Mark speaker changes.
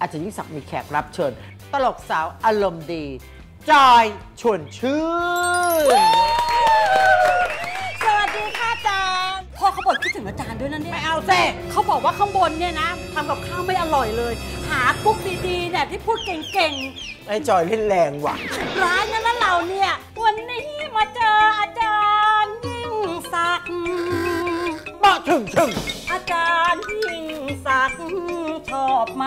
Speaker 1: อาจารย์ยิ่งศักดิ์มีแขกรับเชิญ ตลกสาวอารมณ์ดี จอยชวนชื่น
Speaker 2: สวัสดีค่ะอาจารย์พ่อเขาบอกคิดถึงอาจารย์ด้วยนะเนี่ย
Speaker 1: ไม่เอาเซ่
Speaker 2: เขาบอกว่าข้างบนเนี่ยนะทำกับข้าวไม่อร่อยเลย หากุ๊กดีๆเนี่ยที่พูดเก่ง
Speaker 1: ไอ้จอยเล่นแรงว่ะ
Speaker 2: ๆ ร้านนั้นนะเราเนี่ย วันนี้มาเจออาจารย์ยิ่งศักดิ์
Speaker 1: มาถึงถึง
Speaker 2: อาจารย์ยิ่งศักดิ์ช อบไหม